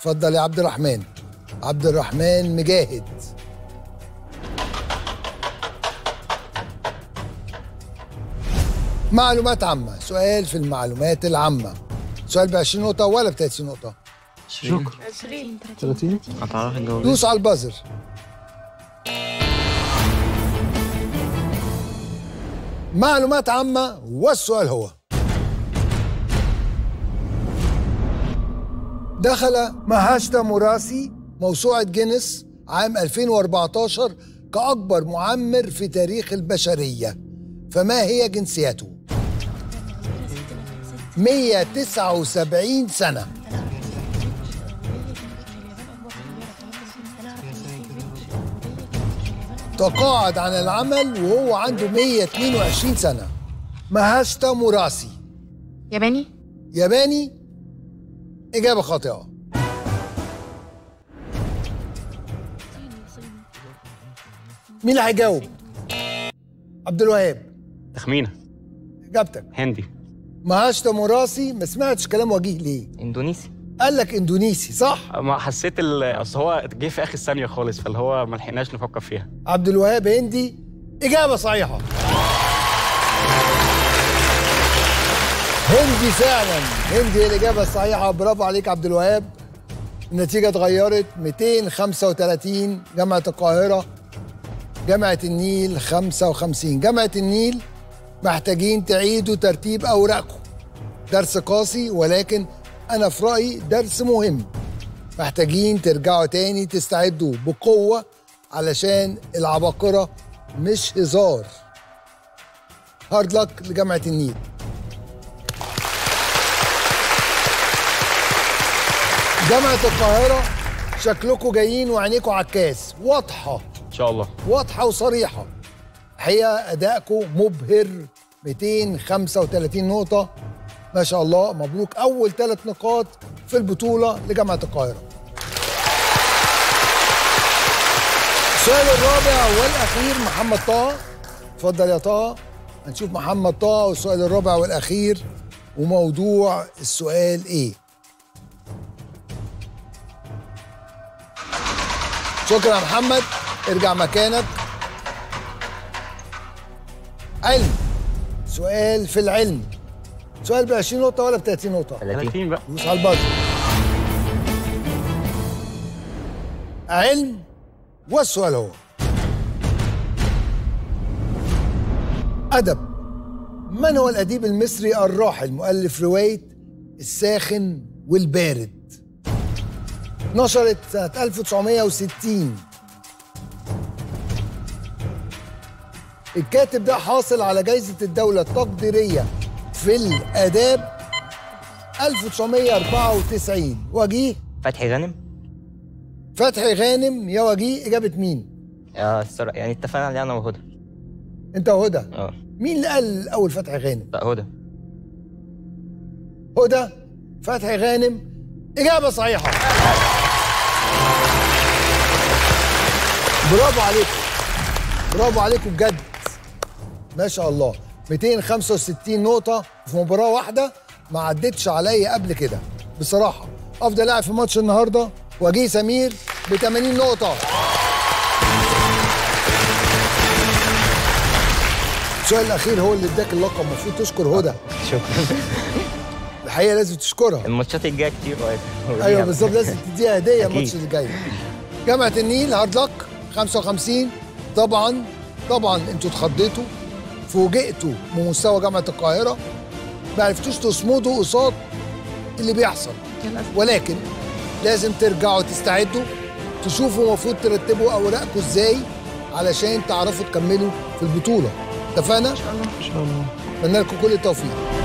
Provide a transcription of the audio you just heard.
اتفضل يا عبد الرحمن. عبد الرحمن مجاهد. معلومات عامة. سؤال في المعلومات العامة. سؤال ب 20 نقطة ولا ب 30 نقطة؟ شكرا. 30 هتعرف الجواب دوس على البازر. معلومات عامة والسؤال هو دخل مهاشتا مراسي موسوعة جينيس عام 2014 كأكبر معمر في تاريخ البشرية. فما هي جنسيته؟ 179 سنة. تقاعد عن العمل وهو عنده 122 سنة. مهاشتا مراسي. ياباني؟ ياباني؟ إجابة خاطئة. مين اللي هيجاوب؟ عبد الوهاب. تخمينة. إجابتك. هندي. مهاشتا مراسي ما سمعتش كلام وجيه. ليه؟ إندونيسي. قال لك إندونيسي صح؟ ما حسيت ال- أصل هو جه في آخر ثانية خالص فاللي هو ما لحقناش نفكر فيها. عبد الوهاب هندي. إجابة صحيحة. هندي فعلا. هندي هي الإجابة الصحيحة. برافو عليك عبد الوهاب. النتيجة اتغيرت. 235 جامعة القاهرة. جامعة النيل 55 جامعة النيل محتاجين تعيدوا ترتيب أوراقكم درس قاسي ولكن أنا في رأيي درس مهم. محتاجين ترجعوا تاني تستعدوا بقوة علشان العباقرة مش هزار. هارد لك لجامعة النيل. جامعة القاهرة شكلكم جايين وعينيكم عكاس واضحة. إن شاء الله. واضحة وصريحة. الحقيقة أدائكم مبهر. 235 نقطة. ما شاء الله. مبروك. أول ثلاث نقاط في البطولة لجامعة القاهرة. السؤال الرابع والأخير محمد طه. اتفضل يا طه. هنشوف محمد طه والسؤال الرابع والأخير. وموضوع السؤال إيه؟ شكرا يا محمد. ارجع مكانك. علم. سؤال في العلم. سؤال ب 20 نقطة ولا ب 30 نقطة؟ 30 بقى. دوس على البازر علم والسؤال هو. أدب. من هو الأديب المصري الراحل؟ مؤلف رواية الساخن والبارد. نشرت سنة 1960 الكاتب ده حاصل على جائزة الدولة التقديرية في الآداب 1994 وجيه؟ فتحي غانم. فتحي غانم. يا وجيه إجابة مين؟ آه الصرا- يعني اتفقنا عليه أنا وهدى. أنت وهدى؟ آه. مين اللي قال الأول فتحي غانم؟ لا هدى. هدى؟ فتحي غانم. إجابة صحيحة. برافو عليكم. برافو عليكم بجد. ما شاء الله. 265 نقطة في مباراة واحدة ما عدتش عليا قبل كده. بصراحة أفضل لاعب في ماتش النهاردة وجيه سمير ب 80 نقطة. السؤال الأخير هو اللي اداك اللقب. المفروض تشكر هدى. شكرا. الحقيقة لازم تشكرها. الماتشات الجاية كتير أيوه بالظبط لازم تديها هدية. الماتش اللي جاي جامعة النيل هارد لك 55 طبعا طبعا أنتوا اتخضيتوا فوجئتوا بمستوى جامعة القاهرة. ما عرفتوش تصمدوا قصاد اللي بيحصل. ولكن لازم ترجعوا تستعدوا تشوفوا المفروض ترتبوا أوراقكم إزاي علشان تعرفوا تكملوا في البطولة. اتفقنا؟ ان شاء الله إن شاء الله. اتمنى لكم كل التوفيق.